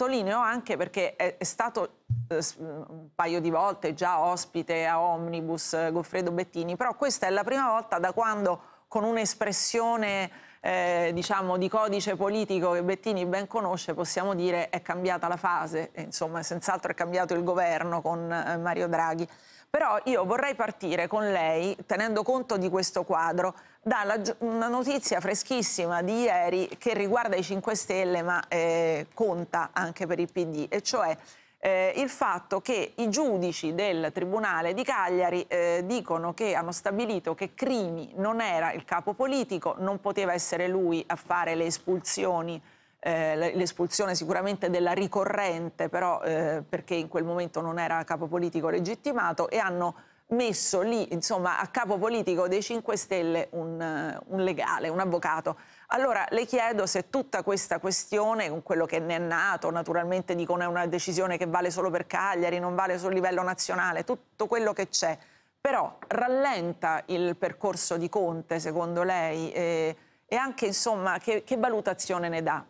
sottolineo anche perché è, è stato eh, un paio di volte già ospite a Omnibus eh, Goffredo Bettini, però questa è la prima volta da quando con un'espressione eh, diciamo di codice politico che Bettini ben conosce possiamo dire è cambiata la fase, insomma senz'altro è cambiato il governo con eh, Mario Draghi. Però io vorrei partire con lei, tenendo conto di questo quadro, da una notizia freschissima di ieri che riguarda i 5 Stelle ma eh, conta anche per il PD, e cioè eh, il fatto che i giudici del Tribunale di Cagliari eh, dicono che hanno stabilito che Crimi non era il capo politico, non poteva essere lui a fare le espulsioni eh, l'espulsione sicuramente della ricorrente, però eh, perché in quel momento non era capo politico legittimato e hanno messo lì, insomma, a capo politico dei 5 Stelle un, un, legale, un avvocato. Allora le chiedo se tutta questa questione, con quello che ne è nato, naturalmente dicono è una decisione che vale solo per Cagliari, non vale sul livello nazionale, tutto quello che c'è, però rallenta il percorso di Conte, secondo lei, e, e anche, insomma, che, che valutazione ne dà?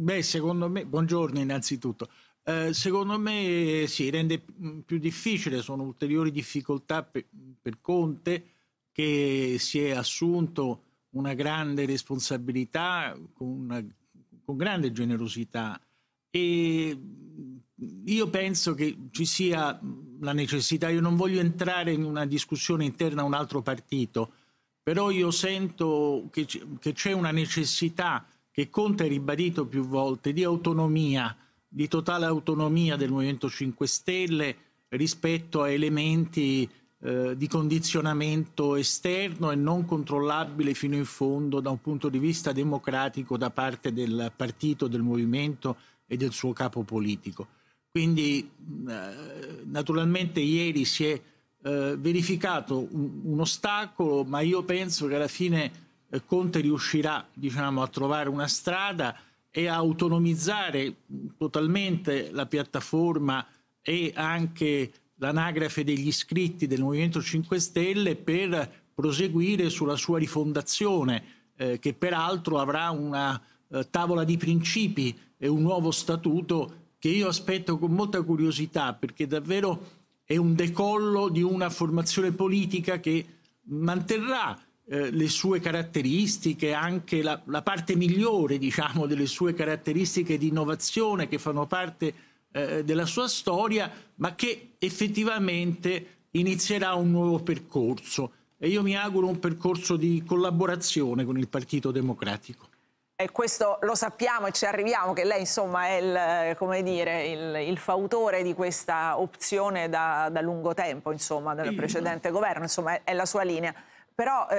Beh, secondo me, buongiorno innanzitutto. Eh, secondo me si rende più difficile, sono ulteriori difficoltà per, per, Conte che si è assunto una grande responsabilità con, una, con grande generosità e io penso che ci sia la necessità, io non voglio entrare in una discussione interna a un altro partito, però io sento che c'è una necessità che Conte ha ribadito più volte di autonomia, di totale autonomia del Movimento 5 Stelle rispetto a elementi eh, di condizionamento esterno e non controllabile fino in fondo da un punto di vista democratico da parte del partito, del movimento e del suo capo politico. Quindi eh, naturalmente ieri si è eh, verificato un, un ostacolo, ma io penso che alla fine Conte riuscirà diciamo, a trovare una strada e a autonomizzare totalmente la piattaforma e anche l'anagrafe degli iscritti del Movimento 5 Stelle per proseguire sulla sua rifondazione, eh, che peraltro avrà una eh, tavola di principi e un nuovo statuto che io aspetto con molta curiosità, perché davvero è un decollo di una formazione politica che manterrà eh, le sue caratteristiche, anche la, la, parte migliore diciamo, delle sue caratteristiche di innovazione che fanno parte eh, della sua storia, ma che effettivamente inizierà un nuovo percorso e io mi auguro un percorso di collaborazione con il Partito Democratico. E questo lo sappiamo e ci arriviamo che lei insomma è il, dire, il, il fautore di questa opzione da, da lungo tempo insomma, del precedente governo, insomma è, è la sua linea. Però, eh...